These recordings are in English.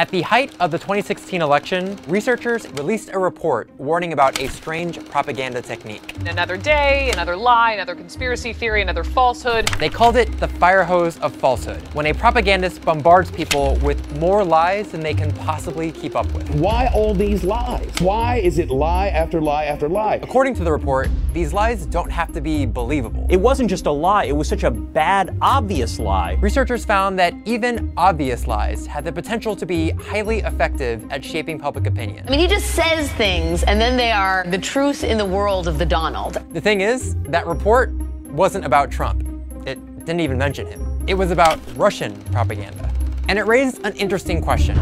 At the height of the 2016 election, researchers released a report warning about a strange propaganda technique. Another day, another lie, another conspiracy theory, another falsehood. They called it the fire hose of falsehood, when a propagandist bombards people with more lies than they can possibly keep up with. Why all these lies? Why is it lie after lie after lie? According to the report, these lies don't have to be believable. It wasn't just a lie, it was such a bad, obvious lie. Researchers found that even obvious lies had the potential to be highly effective at shaping public opinion. I mean, he just says things and then they are the truth in the world of the Donald. The thing is, that report wasn't about Trump. It didn't even mention him. It was about Russian propaganda. And it raised an interesting question.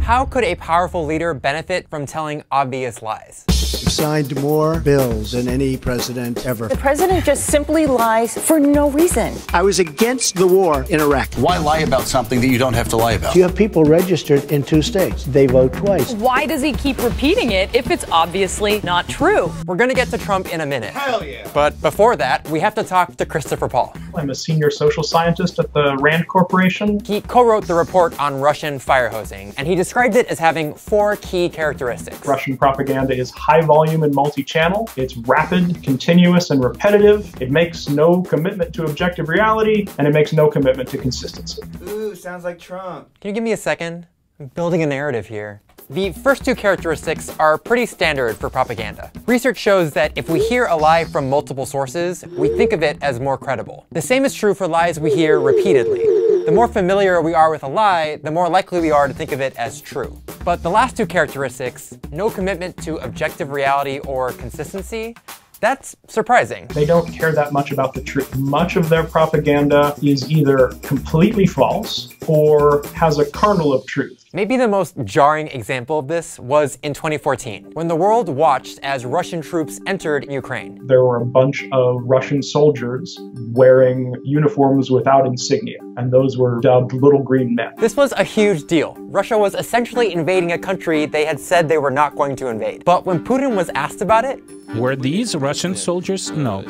How could a powerful leader benefit from telling obvious lies? signed more bills than any president ever. The president just simply lies for no reason. I was against the war in Iraq. Why lie about something that you don't have to lie about? You have people registered in two states. They vote twice. Why does he keep repeating it if it's obviously not true? We're gonna get to Trump in a minute. Hell yeah. But before that, we have to talk to Christopher Paul. I'm a senior social scientist at the RAND Corporation. He co-wrote the report on Russian fire hosing, and he described it as having four key characteristics. Russian propaganda is high volume and multi-channel. It's rapid, continuous, and repetitive. It makes no commitment to objective reality, and it makes no commitment to consistency. Ooh, sounds like Trump. Can you give me a second? I'm building a narrative here. The first two characteristics are pretty standard for propaganda. Research shows that if we hear a lie from multiple sources, we think of it as more credible. The same is true for lies we hear repeatedly. The more familiar we are with a lie, the more likely we are to think of it as true. But the last two characteristics, no commitment to objective reality or consistency, that's surprising. They don't care that much about the truth. Much of their propaganda is either completely false or has a kernel of truth. Maybe the most jarring example of this was in 2014, when the world watched as Russian troops entered Ukraine. There were a bunch of Russian soldiers wearing uniforms without insignia, and those were dubbed Little Green Men. This was a huge deal. Russia was essentially invading a country they had said they were not going to invade. But when Putin was asked about it, were these Russian soldiers? No.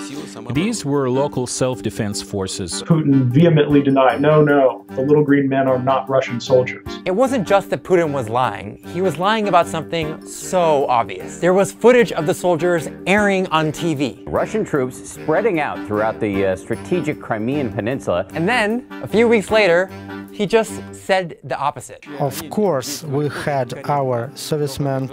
These were local self-defense forces. Putin vehemently denied, no, no, the little green men are not Russian soldiers. It wasn't just that Putin was lying. He was lying about something so obvious. There was footage of the soldiers airing on TV. Russian troops spreading out throughout the uh, strategic Crimean Peninsula. And then, a few weeks later, he just said the opposite. Of course, we had our servicemen.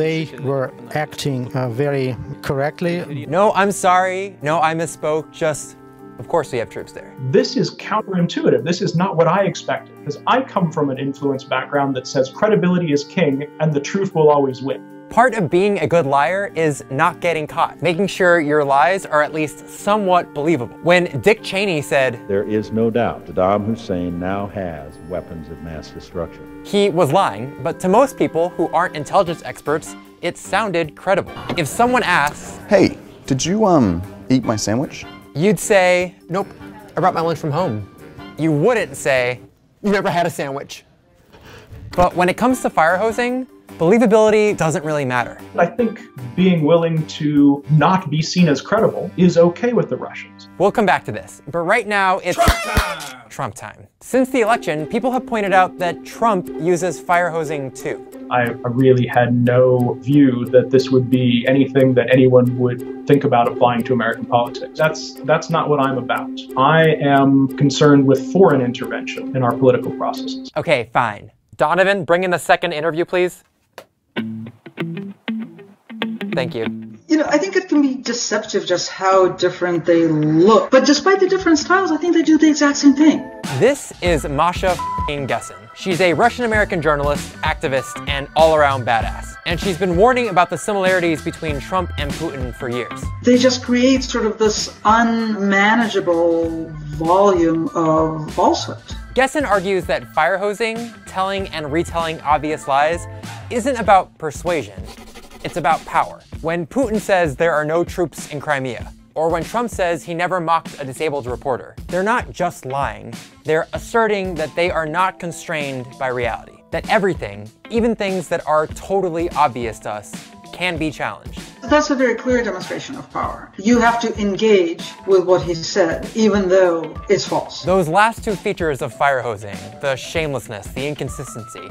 They were acting uh, very correctly. No, I'm sorry. No, I misspoke. Just, of course, we have troops there. This is counterintuitive. This is not what I expected, because I come from an influence background that says credibility is king and the truth will always win. Part of being a good liar is not getting caught, making sure your lies are at least somewhat believable. When Dick Cheney said, There is no doubt Saddam Hussein now has weapons of mass destruction. He was lying, but to most people who aren't intelligence experts, it sounded credible. If someone asks, Hey, did you, um, eat my sandwich? You'd say, Nope, I brought my lunch from home. You wouldn't say, You never had a sandwich. But when it comes to fire hosing, believability doesn't really matter. I think being willing to not be seen as credible is okay with the Russians. We'll come back to this, but right now it's Trump time. Trump time. Since the election, people have pointed out that Trump uses fire hosing too. I really had no view that this would be anything that anyone would think about applying to American politics. That's that's not what I'm about. I am concerned with foreign intervention in our political processes. Okay, fine. Donovan, bring in the second interview, please. Thank you. You know, I think it can be deceptive just how different they look. But despite the different styles, I think they do the exact same thing. This is Masha Gessen. She's a Russian-American journalist, activist, and all-around badass. And she's been warning about the similarities between Trump and Putin for years. They just create sort of this unmanageable volume of falsehood. Gessen argues that firehosing, telling and retelling obvious lies, isn't about persuasion, it's about power. When Putin says there are no troops in Crimea, or when Trump says he never mocked a disabled reporter, they're not just lying, they're asserting that they are not constrained by reality. That everything, even things that are totally obvious to us, can be challenged. That's a very clear demonstration of power. You have to engage with what he said, even though it's false. Those last two features of firehosing, the shamelessness, the inconsistency,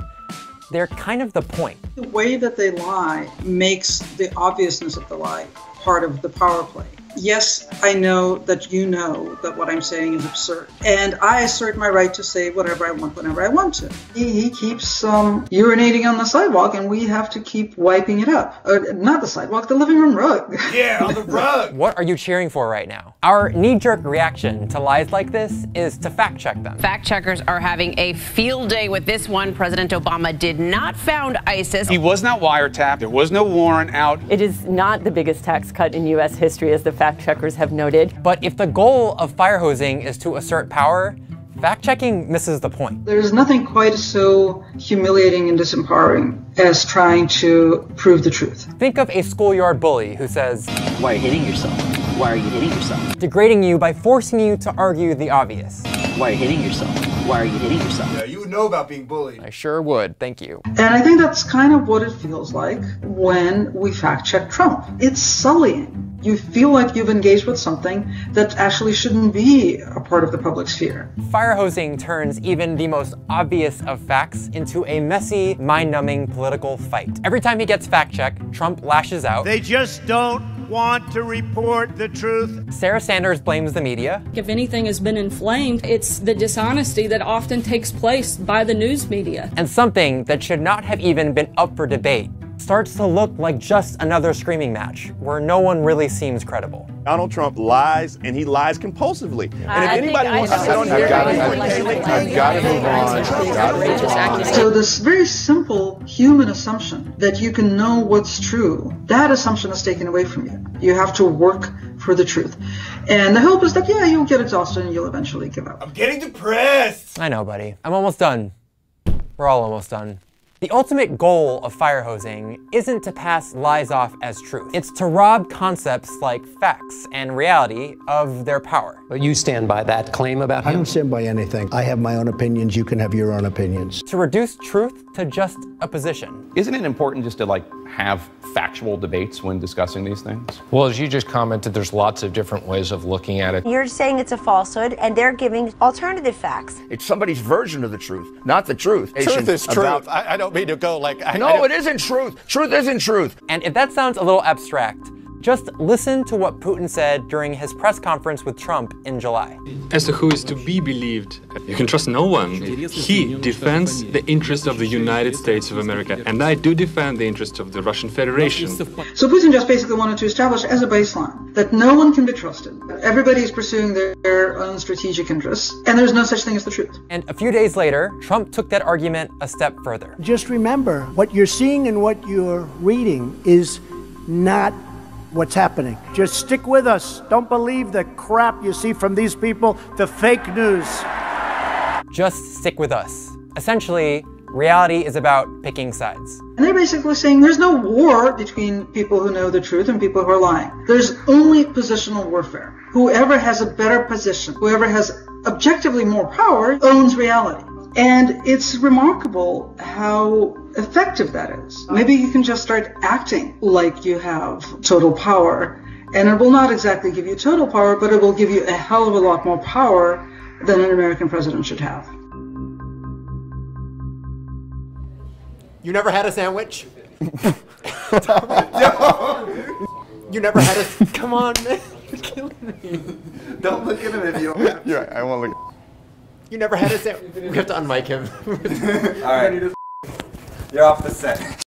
they're kind of the point. The way that they lie makes the obviousness of the lie part of the power play. Yes, I know that you know that what I'm saying is absurd. And I assert my right to say whatever I want whenever I want to. He, he keeps um, urinating on the sidewalk and we have to keep wiping it up. Uh, not the sidewalk, the living room rug. Yeah, on the rug. What are you cheering for right now? Our knee-jerk reaction to lies like this is to fact check them. Fact checkers are having a field day with this one. President Obama did not found ISIS. He was not wiretapped. There was no warrant out. It is not the biggest tax cut in U.S. history, as the fact checkers have noted. But if the goal of fire hosing is to assert power, fact checking misses the point. There's nothing quite so humiliating and disempowering as trying to prove the truth. Think of a schoolyard bully who says, Why are you hitting yourself? Why are you hitting yourself? Degrading you by forcing you to argue the obvious. Why are you hitting yourself? Why are you hitting yourself? Yeah, you would know about being bullied. I sure would, thank you. And I think that's kind of what it feels like when we fact check Trump. It's sullying. You feel like you've engaged with something that actually shouldn't be a part of the public sphere. Fire hosing turns even the most obvious of facts into a messy, mind-numbing political fight. Every time he gets fact checked, Trump lashes out. They just don't want to report the truth. Sarah Sanders blames the media. If anything has been inflamed, it's the dishonesty that often takes place by the news media. And something that should not have even been up for debate starts to look like just another screaming match where no one really seems credible. Donald Trump lies and he lies compulsively. And if I anybody think wants I to sit on know here, I've got to move on. So this very simple human assumption that you can know what's true, that assumption is taken away from you. You have to work for the truth. And the hope is that, yeah, you'll get exhausted and you'll eventually give up. I'm getting depressed. I know, buddy. I'm almost done. We're all almost done. The ultimate goal of fire hosing isn't to pass lies off as truth. It's to rob concepts like facts and reality of their power. But you stand by that claim about him? I don't stand by anything. I have my own opinions. You can have your own opinions. To reduce truth to just a position. Isn't it important just to like have factual debates when discussing these things? Well, as you just commented, there's lots of different ways of looking at it. You're saying it's a falsehood, and they're giving alternative facts. It's somebody's version of the truth, not the truth. Truth is About- truth. I, I don't mean to go like. I, no, I it isn't truth. Truth isn't truth. And if that sounds a little abstract, just listen to what Putin said during his press conference with Trump in July. As to who is to be believed, you can trust no one. He defends the interests of the United States of America, and I do defend the interests of the Russian Federation. So Putin just basically wanted to establish as a baseline that no one can be trusted. Everybody is pursuing their, their own strategic interests, and there's no such thing as the truth. And a few days later, Trump took that argument a step further. Just remember, what you're seeing and what you're reading is not what's happening. Just stick with us. Don't believe the crap you see from these people, the fake news. Just stick with us. Essentially, reality is about picking sides. And they're basically saying there's no war between people who know the truth and people who are lying. There's only positional warfare. Whoever has a better position, whoever has objectively more power, owns reality. And it's remarkable how effective that is. Maybe you can just start acting like you have total power. And it will not exactly give you total power, but it will give you a hell of a lot more power than an American president should have. You never had a sandwich? You never had a. Come on, man. You're killing me. Don't look at him if you don't have to. You're right, I won't look. You never had a sandwich. We have to unmic him. All right. You're off the set.